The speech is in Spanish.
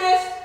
veces.